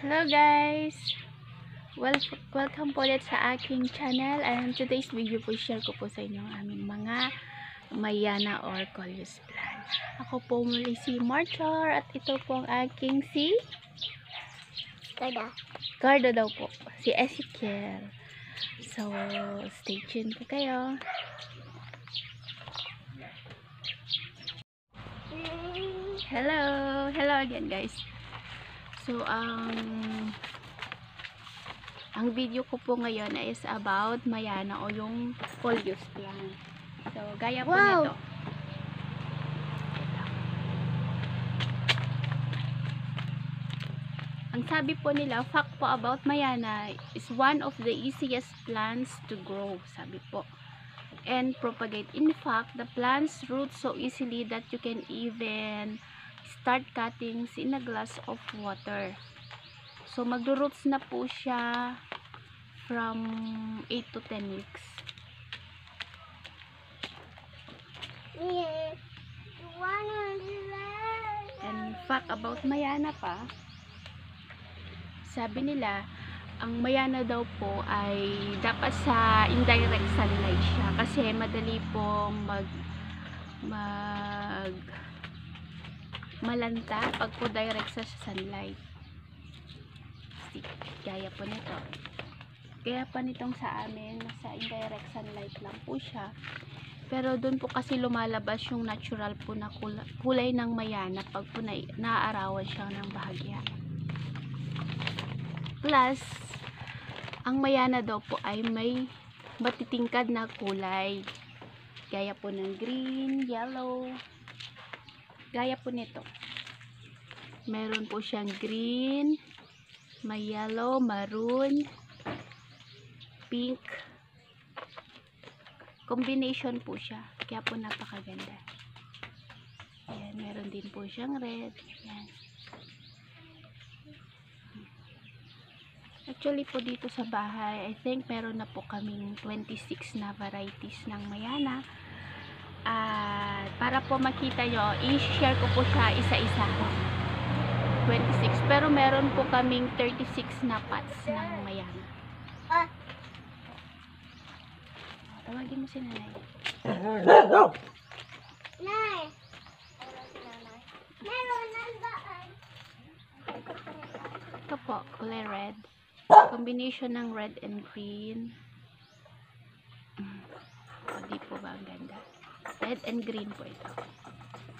Hello guys! Well, welcome po ulit sa aking channel and today's video po share ko po sa inyo ang aming mga mayana or coleus plant. Ako po muli si Marchar at ito po ang aking si Kada. Gardo daw po, si Ezekiel. So, stay tuned po kayo. Hello! Hello again guys. So, ang ang video ko po ngayon is about mayana o yung coleus plant. So, gaya po Wow! nito. Ang sabi po nila, fact po about mayana is one of the easiest plants to grow, sabi po. And propagate. In fact, the plants root so easily that you can even start cuttings in a glass of water. So, magro-roots na po siya from 8 to 10 weeks. And fact about mayana pa, sabi nila, ang mayana daw po ay dapat sa indirect sunlight siya kasi madali pong mag mag malanta pag po direct sa sunlight. See, gaya po nito. Kaya pa nitong sa amin, nasa indirect sunlight lang po siya. Pero doon po kasi lumalabas yung natural po na kulay, kulay ng mayana pag po na, naaarawan siya ng bahagya. Plus, ang mayana daw po ay may matitingkad na kulay. Gaya po ng green, yellow. Gaya po nito. Meron po siyang green, may yellow, maroon, pink. Combination po siya. Kaya po napakaganda. Ayan, meron din po siyang red. Ayan. Actually po dito sa bahay, I think meron na po kaming 26 na varieties ng mayana. At para po makita nyo, i-share ko po siya isa-isa. 26. Pero meron po kaming 36 na pots ng mayana. Ah. Tawagin mo si nanay. Nay. Meron ng daan. Ito po, kulay red. Combination ng red and green. Mm. O, di po ba ang ganda? Red and green po ito.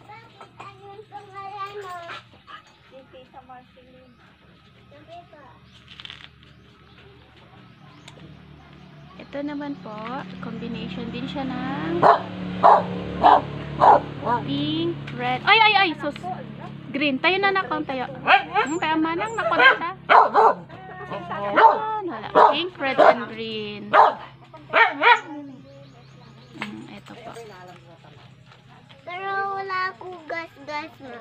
Bakit anong pangalan mo? Dito sa Marceline. Ito naman po, combination din siya ng pink, red. Ay, ay, ay! Sus! Green. Tayo na na kung tayo. Hmm, kaya manang nakonta. Ayan, wala. Pink, red, and green. Akong gas-gas mo.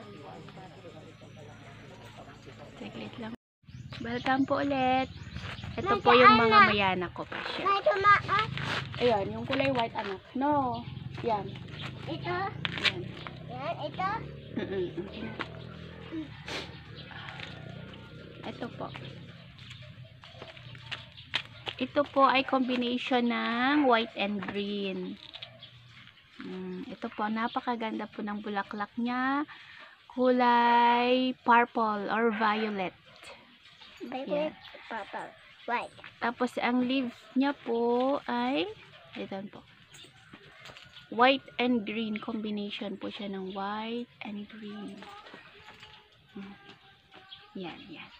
Saglit lang. Welcome po ulit. Ito po yung mga mayana ko pa siya. Ayan, yung kulay white anak. No. Yan. Ito. Yan. Yan. Ito. Na. Ito po. Ito po ay combination ng white and green. Ito po, napakaganda po ng bulaklak niya. Kulay purple or violet. Baby. Purple. White. Tapos, ang leaf niya po ay, ito po, white and green combination po siya ng white and green. Hmm. Yan, yan.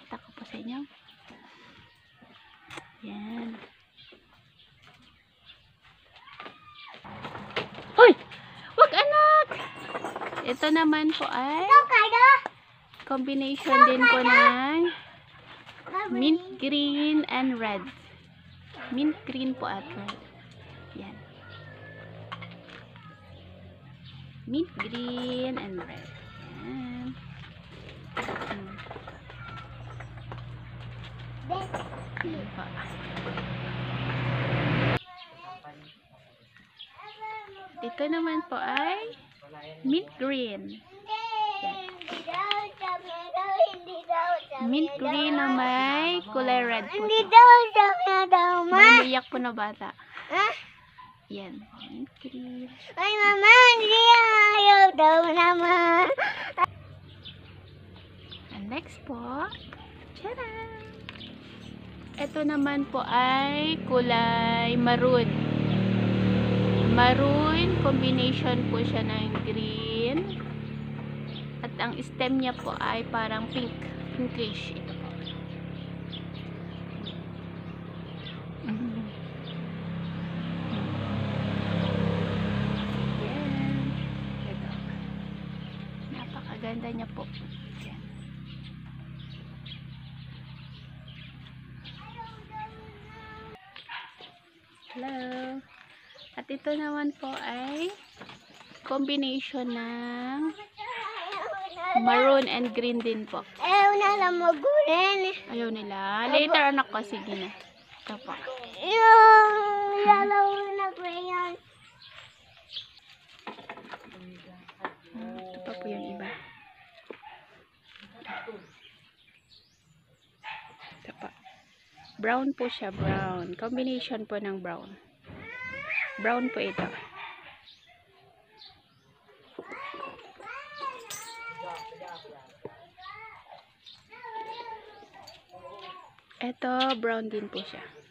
Kita ko po sa inyo. Yan. Ito naman po ay combination din po ng mint green and red. Mint green po at red. Yan. Mint green and red. Yan. Yan po. Ito naman po ay mint green. Mint green na may kulay red po. Hindi to. daw daw na daw, ma. May umiyak po na bata. Ah, Yan. Mint green. Ay, mama, hindi ayaw daw naman. And next po, tara! Ito naman po ay kulay maroon. Maroon, combination po siya ng green. At ang stem niya po ay parang pink. Pinkish. Ito po. Yan. Ito. Napakaganda niya po. Hello. At ito naman po ay combination ng maroon and green din po. Ayaw na lang magunin. Ayaw nila. Later anak ko, sige na. Ito po. Yung lalaw na crayon. Ito pa po yung iba. Ito pa. Brown po siya, brown. Combination po ng brown. Brown po ito. Ito, brown din po siya.